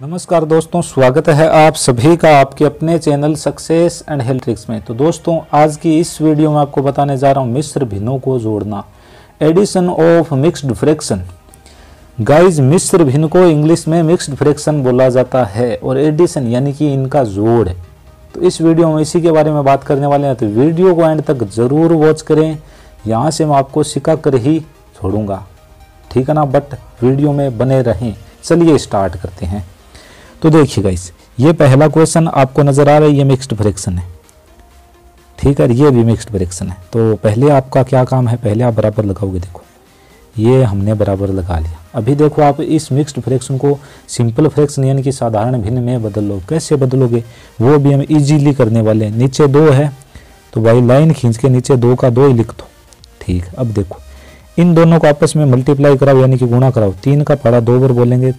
नमस्कार दोस्तों, स्वागत है आप सभी का आपके अपने channel success and health tricks में। तो दोस्तों, आज की इस वीडियो में आपको बताने जा रहा हूँ मिश्र भिन्नों को जोड़ना। Addition of mixed fraction guys मिश्र भिन्न को इंग्लिश में मिक्स्ड फ्रैक्शन बोला जाता है और एडिशन यानी कि इनका जोड़ तो इस वीडियो में इसी के बारे में बात करने वाले हैं तो वीडियो को एंड तक ज़रूर वॉच करें। यहाँ से मैं आपको सिखा कर ही छोड़ूँगा। ठीक है ना? बट वीडियो में बने रहें। चलिए स्टार्ट करते हैं। तो देखिए गाइस ये पहला क्वेश्चन आपको नज़र आ रहा है, ये मिक्स्ड फ्रैक्शन है। ठीक है, ये भी मिक्स्ड फ्रैक्शन है। तो पहले आपका क्या काम है? पहले आप बराबर लगाओगे, देखो। ये हमने बराबर लगा लिया। अभी देखो आप इस मिक्स्ड फ्रैक्शन को सिंपल फ्रैक्शन यानी कि साधारण भिन्न में बदल। लो कैसे बदलोगे? वो भी हम इजीली करने वाले हैं। नीचे दो है तो भाई लाइन खींच के नीचे दो का दो ही लिख दो। ठीक, अब देखो। इन दोनों को आपस में मल्टीप्लाई कराओ, यानी कि गुणा कराओ। तीन का पड़ा दो बार बोलेंगे,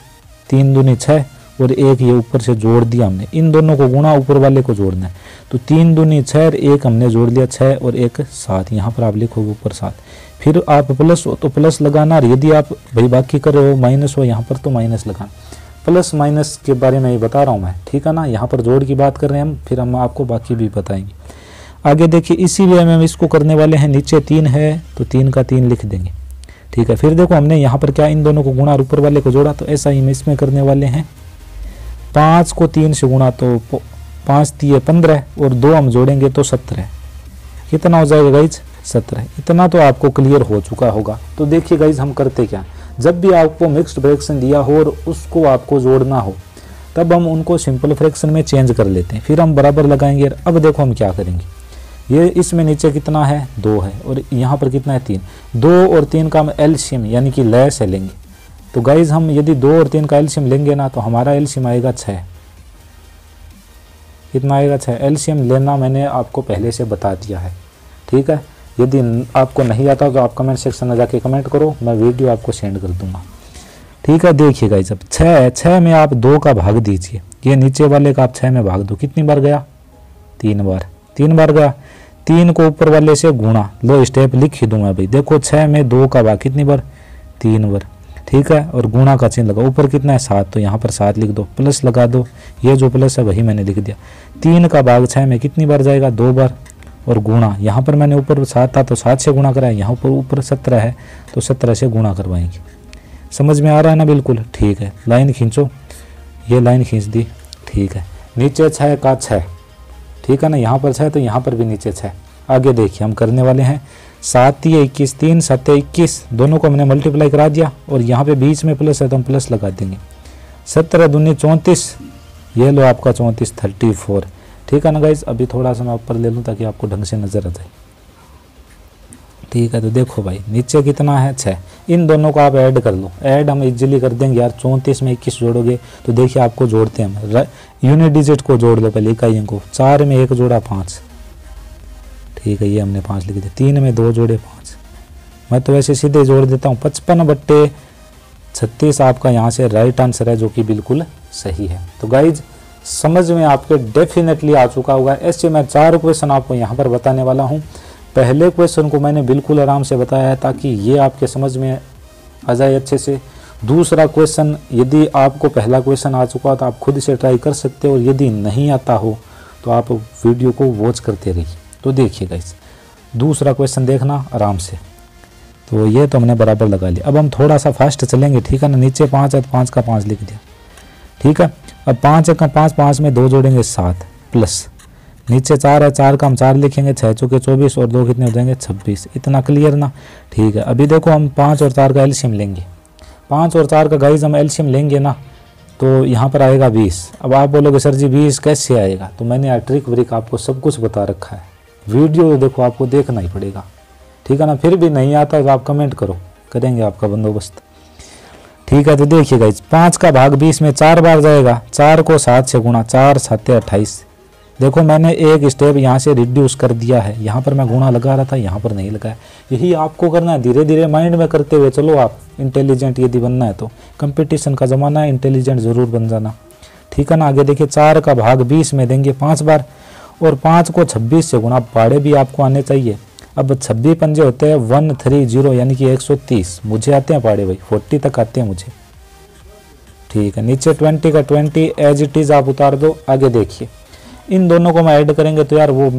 तीन दूनी छः और एक ये ऊपर से जोड़ दिया हमने। इन दोनों को गुणा ऊपर वाले को जोड़ना है। तो तीन दूनी छः और एक हमने जोड़ लिया छः और एक सात। यहाँ पर आप लिखोगे ऊपर सात। फिर आप प्लस हो तो प्लस लगाना और यदि आप भाई बाकी कर रहे हो, माइनस हो, यहाँ पर तो माइनस लगाना। प्लस माइनस के बारे में ये बता रहा हूँ मैं, ठीक है ना? यहाँ पर जोड़ की बात कर रहे हैं हम, फिर हम आपको बाकी भी बताएँगे। आगे देखिए, इसी वे में हम इसको करने वाले हैं, नीचे तीन है तो तीन का तीन लिख देंगे। ठीक है, फिर देखो हमने यहाँ पर क्या इन दोनों को गुणा और ऊपर वाले को जोड़ा तो ऐसा ही हम इसमें करने वाले हैं। पाँच को तीन से गुणा तो पाँच दिए पंद्रह और दो हम जोड़ेंगे तो सत्रह। कितना हो जाएगा गाइज़ सत्रह। इतना तो आपको क्लियर हो चुका होगा। तो देखिए गाइज़ हम करते क्या? जब भी आपको मिक्स्ड फ्रैक्शन दिया हो और उसको आपको जोड़ना हो, तब हम उनको सिंपल फ्रैक्शन में चेंज कर लेते हैं। फिर हम बराबर लगाएँगे अब देखो हम क्या करेंगे। ये इसमें नीचे कितना है? दो है। और यहाँ पर कितना है? तीन। दो और तीन का हम एल्शियम, यानी कि लय है लेंगे। तो गाइज़ हम यदि दो और तीन का एल्शियम लेंगे ना तो हमारा एल्शियम आएगा छः कितना आएगा छः एल्शियम लेना मैंने आपको पहले से बता दिया है। ठीक है? यदि आपको नहीं आता तो आप कमेंट सेक्शन में जाके कमेंट करो, मैं वीडियो आपको सेंड कर दूँगा। ठीक है? देखिए गाइज़ अब छः छः में आप दो का भाग दीजिए। ये नीचे वाले का आप छः में भाग दो। कितनी बार गया? तीन बार। तीन बार गया? तीन को ऊपर वाले से गुणा। लो स्टेप लिख ही दूँगा भाई। देखो छः में दो का भाग कितनी बार? तीन बार। ठीक है? और गुणा का चिन्ह लगा ऊपर कितना है? सात। तो यहाँ पर सात लिख दो। प्लस लगा दो। ये जो प्लस है, वही मैंने लिख दिया। तीन का भाग छः में कितनी बार जाएगा? दो बार। और गुणा। यहाँ पर मैंने ऊपर सात था तो सात से गुणा कराया। यहाँ पर ऊपर सत्रह है तो सत्रह से गुणा करवाएँगे। समझ में आ रहा है ना? बिल्कुल। ठीक है। लाइन खींचो। ये लाइन खींच दी। ठीक है। नीचे छः का छः ठीक है ना? यहाँ पर छः तो यहाँ पर भी नीचे छः आगे देखिए, हम करने वाले हैं। सात या इक्कीस, तीन सत्य इक्कीस, दोनों को हमने मल्टीप्लाई करा दिया और यहाँ पे बीच में प्लस है तो हम प्लस लगा देंगे। सत्रह दूनी चौंतीस, ये लो आपका चौंतीस थर्टी फोर ठीक है ना गाइज़ अभी थोड़ा सा मैं ऊपर ले लूँ ताकि आपको ढंग से नज़र आ जाए। ठीक है तो देखो भाई, नीचे कितना है? छः इन दोनों को आप ऐड कर लो। ऐड हम इजीली कर देंगे यार, चौंतीस में इक्कीस जोड़ोगे तो देखिए आपको जोड़ते हैं हम। यूनिट डिजिट को जोड़ लो पहले इकाइयों को। चार में एक जोड़ा पाँच। ठीक है ये हमने पाँच लिख दिया तीन में दो जोड़े पाँच। मैं तो वैसे सीधे जोड़ देता हूँ। पचपन बट्टे छत्तीस आपका यहाँ से राइट आंसर है, जो कि बिल्कुल सही है। तो गाइज़ समझ में आपके डेफिनेटली आ चुका होगा। ऐसे मैं चार क्वेश्चन आपको यहाँ पर बताने वाला हूँ। पहले क्वेश्चन को मैंने बिल्कुल आराम से बताया है, ताकि ये आपके समझ में आ जाए अच्छे से। दूसरा क्वेश्चन यदि आपको पहला क्वेश्चन आ चुका तो आप खुद से ट्राई कर सकते हो, और यदि नहीं आता हो तो आप वीडियो को वॉच करते रहिए। तो देखिएगा इस दूसरा क्वेश्चन देखना आराम से। तो ये तो हमने बराबर लगा लिया। अब हम थोड़ा सा फास्ट चलेंगे, ठीक है ना? नीचे पाँच है तो पाँच का पाँच लिख दिया। ठीक है? अब पाँच का पाँच पाँच में दो जोड़ेंगे सात प्लस नीचे चार है, चार का हम चार लिखेंगे छः चौके चौबीस और दो कितने हो जाएँगे? छब्बीस। इतना क्लियर ना? ठीक है, अभी देखो हम पाँच और चार का एल्शियम लेंगे। पाँच और चार का गाइज़ हम एल्शियम लेंगे ना तो यहाँ पर आएगा बीस। अब आप बोलोगे, सर जी, बीस कैसे आएगा? तो मैंने ट्रिक व्रिक आपको सब कुछ बता रखा है। वीडियो देखो, आपको देखना ही पड़ेगा। ठीक है ना? फिर भी नहीं आता तो आप कमेंट करो। करेंगे आपका बंदोबस्त। ठीक है तो देखिएगा इस पाँच का भाग बीस में चार बार जाएगा। चार को सात से गुणा चार, सात अट्ठाईस। देखो, मैंने एक स्टेप यहाँ से रिड्यूस कर दिया है। यहाँ पर मैं गुणा लगा रहा था, यहाँ पर नहीं लगाया यही आपको करना है। धीरे धीरे माइंड में करते हुए चलो आप। इंटेलिजेंट यदि बनना है तो। कंपटीशन का ज़माना है इंटेलिजेंट ज़रूर बन जाना। ठीक है ना? आगे देखिए, चार का भाग बीस में देंगे पाँच बार। और पाँच को छब्बीस से गुना पाड़े भी आपको आने चाहिए। अब छब्बीस पंजे होते हैं वन थ्री ज़ीरो यानी कि एक सौ तीस। मुझे आते हैं पाड़े भाई, फोर्टी तक आते हैं मुझे। ठीक है, नीचे ट्वेंटी का ट्वेंटी एज इट इज़ आप उतार दो, आगे देखिए। इन दोनों को मैं ऐड करेंगे तो यार वो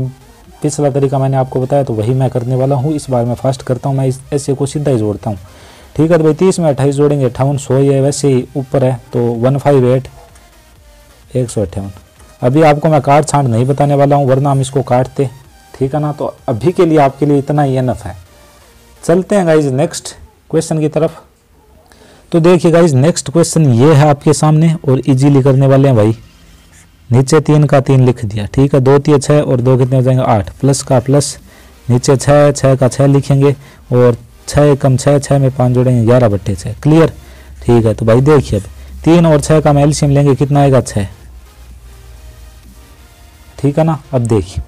पिछला तरीका मैंने आपको बताया तो वही मैं करने वाला हूँ। इस बार मैं फास्ट करता हूँ, मैं इस, ऐसे को सीधा ही जोड़ता हूँ। ठीक है तो भाई तीस में अट्ठाईस जोड़ेंगे, अट्ठावन, सौ, ये वैसे ही ऊपर है तो वन फाइव एट, एक सौ अट्ठावन। अभी आपको मैं काट छांट नहीं बताने वाला हूँ, वरना हम इसको काटते। ठीक है ना? तो अभी के लिए आपके लिए इतना ही एनफ है। चलते हैं गाइज़ नेक्स्ट क्वेश्चन की तरफ़। तो देखिए गाइज़ नेक्स्ट क्वेश्चन ये है आपके सामने और इजीली करने वाले हैं भाई। नीचे तीन का तीन लिख दिया। ठीक है? दो तीन छः और दो कितने हो जाएँगे? आठ। प्लस का प्लस नीचे छः छः का छः लिखेंगे और छः कम छः छः में पाँच जोड़ेंगे, ग्यारह बट्टे छः क्लियर ठीक है? तो भाई देखिए अब, तीन और छः का हम एल्शियम लेंगे, कितना आएगा? छः ठीक है ना? अब देखिए।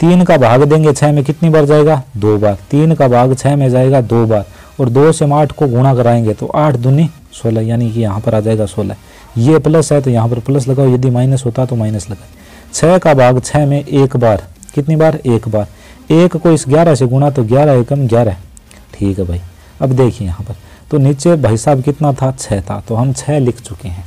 तीन का भाग देंगे छः में कितनी बार जाएगा? दो बार। तीन का भाग छः में जाएगा दो बार। और दो से हम आठ को गुणा कराएँगे तो आठ दूनी सोलह, यानी कि यहाँ पर आ जाएगा सोलह। ये प्लस है तो यहाँ पर प्लस लगाओ। यदि माइनस होता तो माइनस लगाए। छः का भाग छः में एक बार। कितनी बार? एक बार। एक को इस ग्यारह से गुणा तो ग्यारह एकम ग्यारह। ठीक है भाई। अब देखिए यहाँ पर। तो नीचे भाई साहब कितना था? छः था। तो हम छः लिख चुके हैं।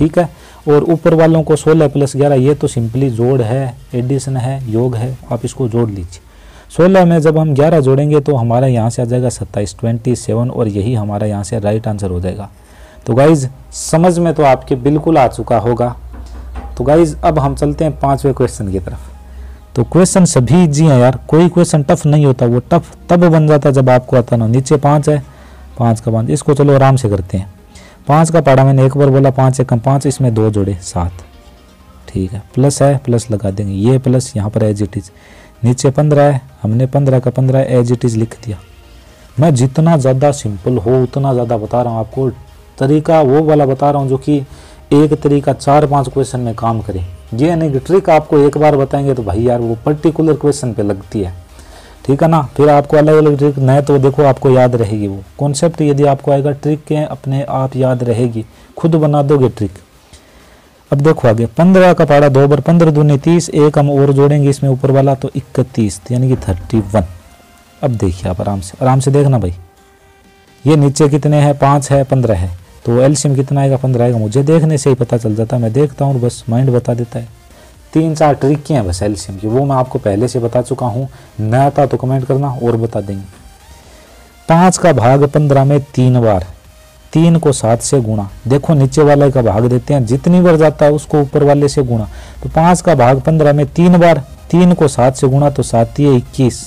ठीक है। और ऊपर वालों को सोलह प्लस ग्यारह, ये तो सिंपली जोड़ है एडिशन है, योग है, आप इसको जोड़ लीजिए। सोलह में जब हम ग्यारह जोड़ेंगे तो हमारा यहाँ से आ जाएगा सत्ताईस ट्वेंटी सेवन और यही हमारा यहाँ से राइट आंसर हो जाएगा। तो गाइज़ समझ में तो आपके बिल्कुल आ चुका होगा। तो गाइज़ अब हम चलते हैं पाँचवें क्वेश्चन की तरफ़। तो क्वेश्चन सभी जी हैं यार, कोई क्वेश्चन टफ नहीं होता, वो टफ तब बन जाता जब आपको आता ना, नीचे पाँच है, पाँच का पाँच। इसको चलो आराम से करते हैं। पाँच का पाड़ा मैंने, एक बार बोला पाँच एक कम पाँच इसमें दो जोड़े, सात। ठीक है, प्लस है, प्लस लगा देंगे। ये प्लस यहाँ पर एज इट इज़ नीचे पंद्रह है, हमने पंद्रह का पंद्रह एज इट इज़ लिख दिया। मैं जितना ज़्यादा सिंपल हो, उतना ज़्यादा बता रहा हूँ आपको। तरीका वो वाला बता रहा हूँ जो कि एक तरीका चार पाँच क्वेश्चन में काम करे। ये नहीं कि ट्रिक आपको एक बार बताएँगे तो भाई यार वो पर्टिकुलर क्वेश्चन पे लगती है। ठीक है ना? फिर आपको अलग अलग ट्रिक नए तो देखो आपको याद रहेगी वो। कॉन्सेप्ट यदि आपको आएगा ट्रिक के अपने आप याद रहेगी। खुद बना दोगे ट्रिक अब देखो आगे, पंद्रह का पाड़ा दो बार, पंद्रह दूनी तीस, एक हम और जोड़ेंगे इसमें ऊपर वाला तो इकतीस, यानी कि थर्टी वन अब देखिए आप आराम से आराम से देखना भाई। ये नीचे कितने हैं? पाँच है, पंद्रह है। तो एल्शियम कितना आएगा? पंद्रह आएगा। मुझे देखने से ही पता चल जाता है। मैं देखता हूँ बस माइंड बता देता है। तीन चार ट्रिक हैं बस एलसीएम की। वो मैं आपको पहले से बता चुका हूँ। नया था तो कमेंट करना और बता देंगे। पाँच का भाग पंद्रह में तीन बार। तीन को सात से गुणा। देखो नीचे वाले का भाग देते हैं। जितनी बार जाता है उसको ऊपर वाले से गुणा। तो पाँच का भाग पंद्रह में तीन बार। तीन को सात से गुणा तो सात ही इक्कीस।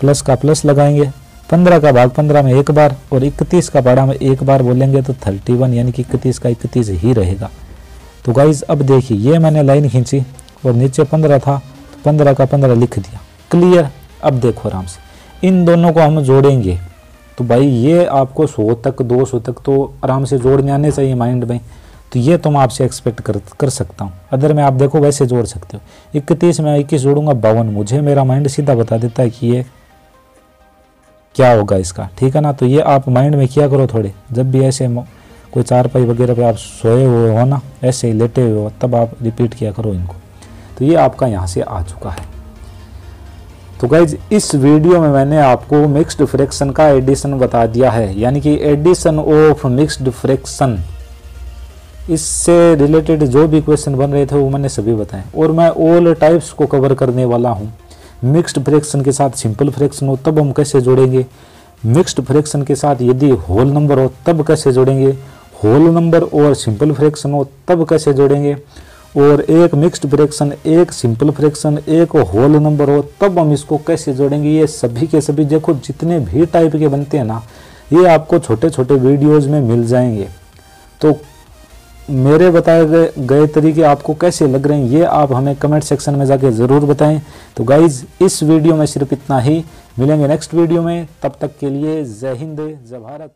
प्लस का प्लस लगाएँगे। पंद्रह का भाग पंद्रह में एक बार और इकतीस का भाड़ा में एक बार बोलेंगे तो थर्टी वन यानी कि इकतीस का इकतीस ही रहेगा। तो गाइज़ अब देखिए, ये मैंने लाइन खींची और नीचे पंद्रह था तो पंद्रह का पंद्रह लिख दिया। क्लियर अब देखो आराम से। इन दोनों को हम जोड़ेंगे। तो भाई, ये आपको सौ तक, दो सौ तक तो आराम से जोड़ने आने चाहिए माइंड में। तो ये तो मैं आपसे एक्सपेक्ट कर कर सकता हूँ। अदर में आप देखो वैसे जोड़ सकते हो। इकतीस में इक्कीस जोड़ूँगा, बावन। मुझे मेरा माइंड सीधा बता देता है कि ये क्या होगा इसका। ठीक है ना? तो ये आप माइंड में किया करो थोड़े। जब भी ऐसे कोई चार पाई वगैरह पे आप सोए हुए हो ना, ऐसे ही लेटे हुए हो, तब आप रिपीट किया करो इनको। तो ये आपका यहाँ से आ चुका है। तो गाइज़ इस वीडियो में मैंने आपको मिक्स्ड फ्रैक्शन का एडिशन बता दिया है। यानी कि एडिशन ऑफ़ मिक्स्ड फ्रैक्शन इससे रिलेटेड जो भी क्वेश्चन बन रहे थे, वो मैंने सभी बताए। और मैं ऑल टाइप्स को कवर करने वाला हूँ। मिक्स्ड फ्रैक्शन के साथ सिंपल फ्रैक्शन हो, तब हम कैसे जोड़ेंगे? मिक्स्ड फ्रैक्शन के साथ यदि होल नंबर हो, तब कैसे जोड़ेंगे? होल नंबर और सिंपल फ्रैक्शन हो तब कैसे जोड़ेंगे? और एक मिक्स्ड फ्रैक्शन एक सिंपल फ्रैक्शन एक होल नंबर हो, तब हम इसको कैसे जोड़ेंगे? ये सभी के सभी, देखो, जितने भी टाइप के बनते हैं ना, ये आपको छोटे छोटे वीडियोज़ में मिल जाएँगे। तो मेरे बताए गए गए तरीके आपको कैसे लग रहे हैं, ये आप हमें कमेंट सेक्शन में जाके ज़रूर बताएँ। तो गाइज़ इस वीडियो में सिर्फ़ इतना ही। मिलेंगे नेक्स्ट वीडियो में। तब तक के लिए जय हिंद, जय भारत।